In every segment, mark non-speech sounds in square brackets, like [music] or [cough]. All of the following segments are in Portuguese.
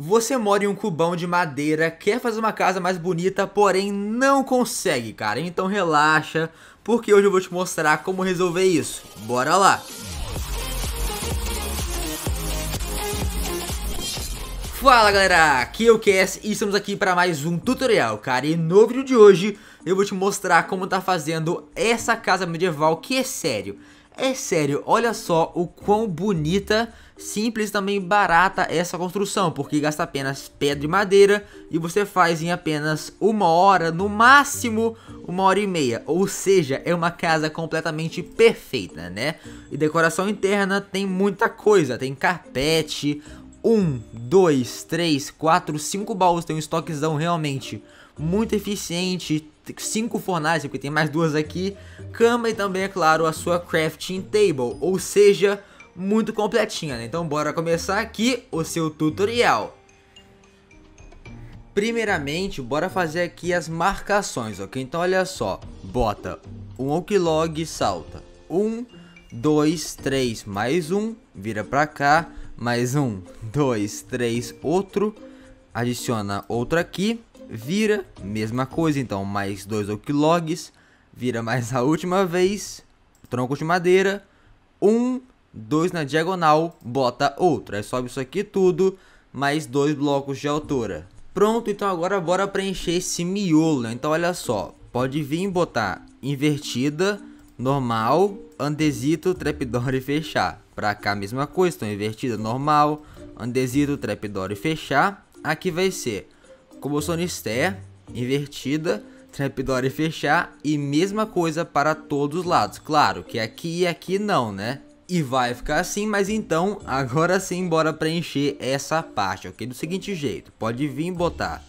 Você mora em um cubão de madeira, quer fazer uma casa mais bonita, porém não consegue, cara. Então relaxa, porque hoje eu vou te mostrar como resolver isso. Bora lá! Fala galera, aqui é o Cass e estamos aqui para mais um tutorial, cara. E no vídeo de hoje eu vou te mostrar como tá fazendo essa casa medieval, que é sério. É sério, olha só o quão bonita, simples e também barata essa construção, porque gasta apenas pedra e madeira e você faz em apenas uma hora, no máximo uma hora e meia, ou seja, é uma casa completamente perfeita, né? E decoração interna tem muita coisa, tem carpete, um, dois, três, quatro, cinco baús, tem um estoquezão realmente muito eficiente, cinco fornalhas, porque tem mais duas aqui, cama e também, é claro, a sua crafting table, ou seja, muito completinha, né? Então bora começar aqui o seu tutorial. Primeiramente, bora fazer aqui as marcações, ok? Então olha só, bota um oaklog salta, um, dois, três, mais um, vira pra cá, mais um, dois, três, outro, adiciona outro aqui, vira, mesma coisa, então mais dois oaklogs, vira mais a última vez, tronco de madeira, um, dois na diagonal, bota outro, aí sobe isso aqui tudo, mais dois blocos de altura. Pronto, então agora bora preencher esse miolo, né? então olha só, pode vir botar invertida, normal, andesito, trapdoor e fechar. Pra cá mesma coisa, então invertida, normal, andesito, trapdoor e fechar. Aqui vai ser Cobblestone Stair, invertida, Trapdoor e fechar e mesma coisa para todos os lados. Claro que aqui e aqui não, né? E vai ficar assim, mas então agora sim bora preencher essa parte, ok? Do seguinte jeito, pode vir botar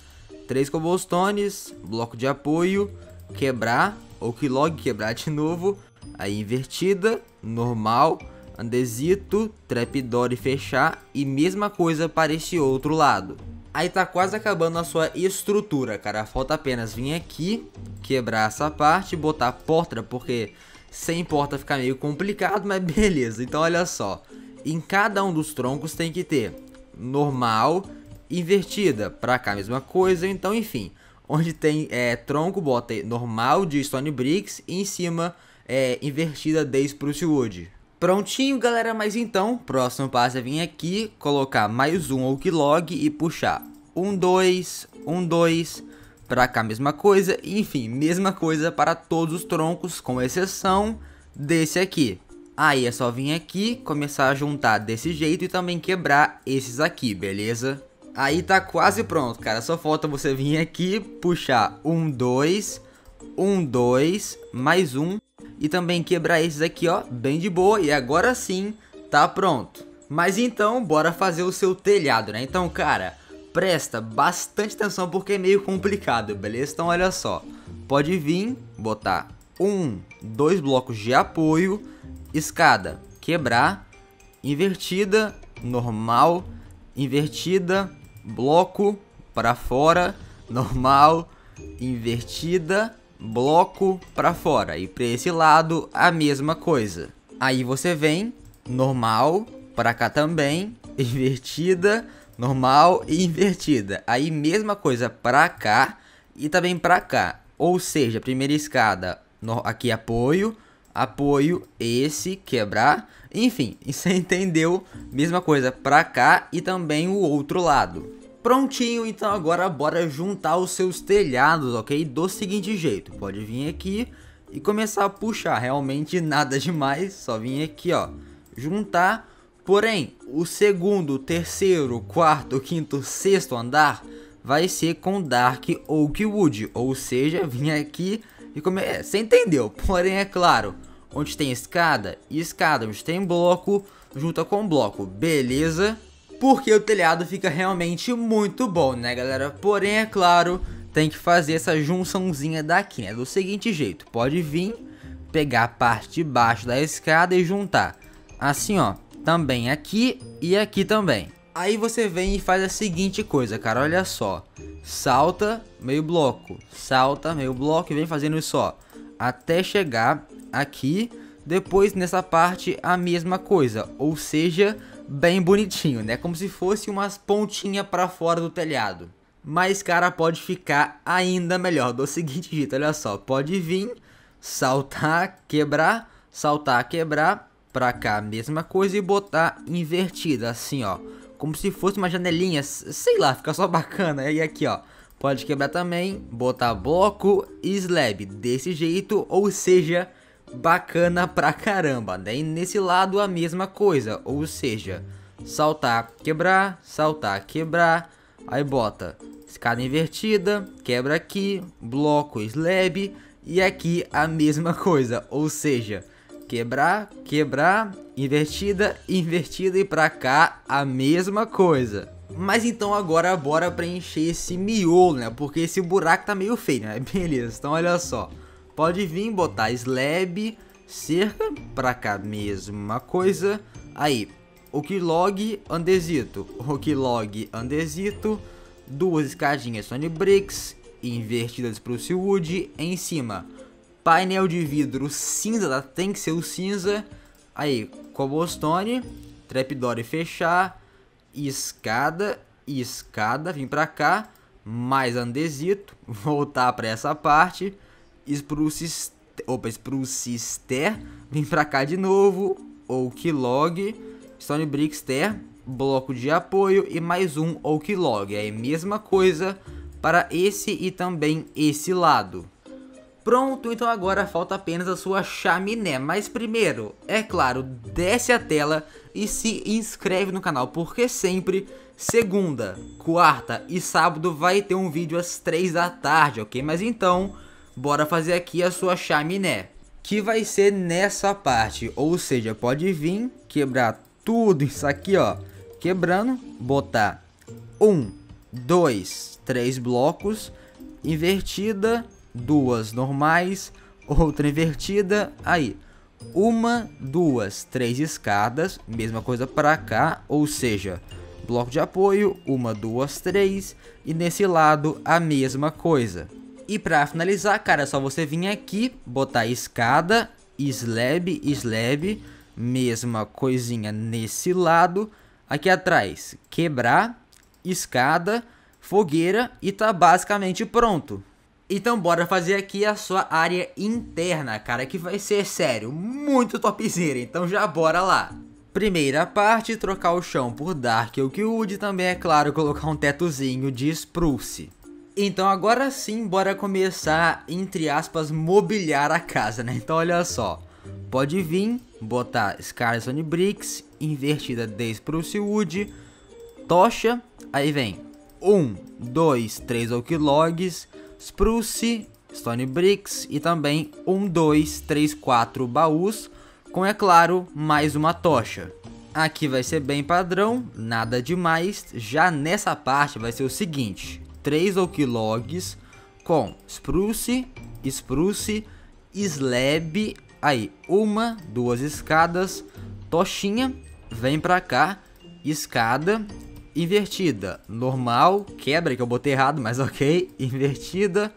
três cobblestones, bloco de apoio, quebrar, ou que logo quebrar de novo, aí invertida, normal, andesito, trapdoor e fechar e mesma coisa para esse outro lado. Aí tá quase acabando a sua estrutura, cara. Falta apenas vir aqui, quebrar essa parte, botar porta, porque sem porta fica meio complicado, [laughs] mas beleza. Então olha só, em cada um dos troncos tem que ter normal, invertida, pra cá mesma coisa, então enfim. Onde tem é, tronco, bota normal de Stone Bricks e em cima é, invertida de Spruce Wood. Prontinho, galera, mas então, próximo passo é vir aqui, colocar mais um log e puxar um, dois, um, dois, pra cá mesma coisa, enfim, mesma coisa para todos os troncos, com exceção desse aqui. Aí é só vir aqui, começar a juntar desse jeito e também quebrar esses aqui, beleza? Aí tá quase pronto, cara, só falta você vir aqui, puxar um, dois, um, dois, mais um, e também quebrar esses aqui, ó, bem de boa. E agora sim, tá pronto. Mas então, bora fazer o seu telhado, né? Então, cara, presta bastante atenção porque é meio complicado, beleza? Então, olha só. Pode vir, botar um, dois blocos de apoio, escada, quebrar, invertida, normal, invertida, bloco para fora, [laughs] normal, invertida, bloco para fora. E para esse lado, a mesma coisa. Aí você vem, normal, para cá também, [laughs] invertida, normal e invertida. Aí mesma coisa para cá e também para cá. Ou seja, primeira escada, aqui apoio, apoio, esse, quebrar. Enfim, [laughs] você entendeu? Mesma coisa para cá e também o outro lado. Prontinho, então agora bora juntar os seus telhados, ok? Do seguinte jeito, pode vir aqui e começar a puxar, realmente nada demais, só vir aqui, ó, juntar. Porém, o segundo, terceiro, quarto, quinto, sexto andar vai ser com Dark Oak Wood, ou seja, vir aqui e começar, é, você entendeu? Porém, é claro, onde tem escada, escada, onde tem bloco, junta com bloco, beleza? Porque o telhado fica realmente muito bom, né galera? Porém, é claro, tem que fazer essa junçãozinha daqui, né? Do seguinte jeito, pode vir, pegar a parte de baixo da escada e juntar. Assim, ó, também aqui e aqui também. Aí você vem e faz a seguinte coisa, cara, olha só. Salta meio bloco, salta meio bloco e vem fazendo isso, ó. Até chegar aqui, depois nessa parte a mesma coisa. Ou seja, bem bonitinho, né? Como se fosse umas pontinhas para fora do telhado. Mas, cara, pode ficar ainda melhor. Do seguinte jeito, olha só. Pode vir, saltar, quebrar, saltar, quebrar. Pra cá, mesma coisa e botar invertida, assim, ó. Como se fosse uma janelinha, sei lá, fica só bacana. E aqui, ó. Pode quebrar também, botar bloco e slab desse jeito, ou seja, bacana pra caramba, né? E nesse lado a mesma coisa, ou seja, saltar, quebrar, saltar, quebrar, aí bota escada invertida, quebra aqui, bloco, slab, e aqui a mesma coisa, ou seja, quebrar, quebrar, invertida, invertida e pra cá a mesma coisa. Mas então agora bora preencher esse miolo, né? Porque esse buraco tá meio feio, né? [laughs] Beleza, então olha só. Pode vir botar slab, cerca, pra cá mesma coisa. Aí, o que log andesito, o que log andesito, duas escadinhas Sony Bricks, invertidas pro Wood em cima. Painel de vidro cinza, tá? tem que ser o cinza. Aí, cobblestone, trapdoor e fechar, escada, escada, vim pra cá, mais andesito, [laughs] voltar pra essa parte Spruce, opa, Spruce Stair, vem pra cá de novo, Oak Log, Stone Brick Stair, bloco de apoio e mais um Oak Log. É a mesma coisa para esse e também esse lado. Pronto, então agora falta apenas a sua chaminé, mas primeiro, é claro, desce a tela e se inscreve no canal, porque sempre segunda, quarta e sábado vai ter um vídeo às 3 da tarde, ok? Mas então, bora fazer aqui a sua chaminé. Que vai ser nessa parte, ou seja, pode vir, quebrar tudo isso aqui, ó. Quebrando, botar um, dois, três blocos, invertida, duas normais, outra invertida, aí uma, duas, três escadas, mesma coisa para cá, ou seja, bloco de apoio, uma, duas, três, e nesse lado a mesma coisa. E para finalizar, cara, é só você vir aqui, botar escada, slab, slab, mesma coisinha nesse lado. Aqui atrás, quebrar, escada, fogueira e tá basicamente pronto. Então bora fazer aqui a sua área interna, cara, que vai ser, sério, muito topzera, então já bora lá. Primeira parte, trocar o chão por Dark Oakwood e também, é claro, colocar um tetozinho de Spruce. Então agora sim, bora começar, entre aspas, mobiliar a casa, né? Então olha só, pode vir, botar Scarson Bricks, invertida de Spruce Wood, tocha, aí vem 1, 2, 3 Oak Logs, Spruce, Stone Bricks e também 1, 2, 3, 4 baús, com é claro, mais uma tocha. Aqui vai ser bem padrão, nada demais, já nessa parte vai ser o seguinte, 3 oak logs com spruce, spruce, slab, aí uma, duas escadas, tochinha, vem pra cá, escada, invertida, normal, quebra que eu botei errado, mas ok, [laughs] invertida,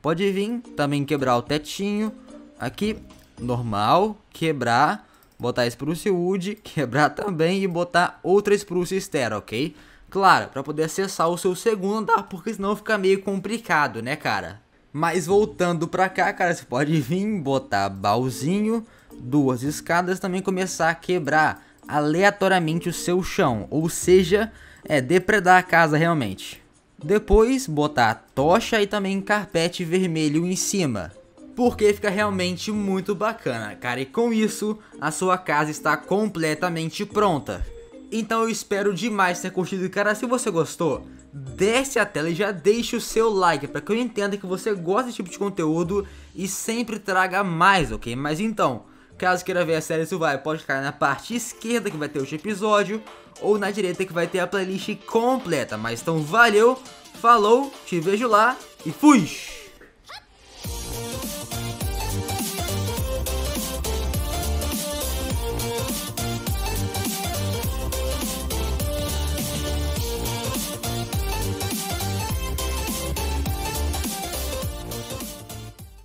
pode vir, também quebrar o tetinho, aqui, normal, quebrar, botar spruce wood, [laughs] quebrar também e botar outra spruce stair, ok? Claro, para poder acessar o seu segundo andar, porque senão fica meio complicado, né, cara? Mas voltando pra cá, cara, você pode vir, botar baúzinho, duas escadas, também começar a quebrar aleatoriamente o seu chão, ou seja, é depredar a casa realmente. Depois, botar tocha e também carpete vermelho em cima, porque fica realmente muito bacana, cara. E com isso, a sua casa está completamente pronta. Então eu espero demais ter curtido. Cara, se você gostou, desce a tela e já deixa o seu like para que eu entenda que você gosta desse tipo de conteúdo e sempre traga mais, ok? Mas então, caso queira ver a série vai, pode ficar na parte esquerda que vai ter o episódio ou na direita que vai ter a playlist completa. Mas então valeu, falou, te vejo lá e fui!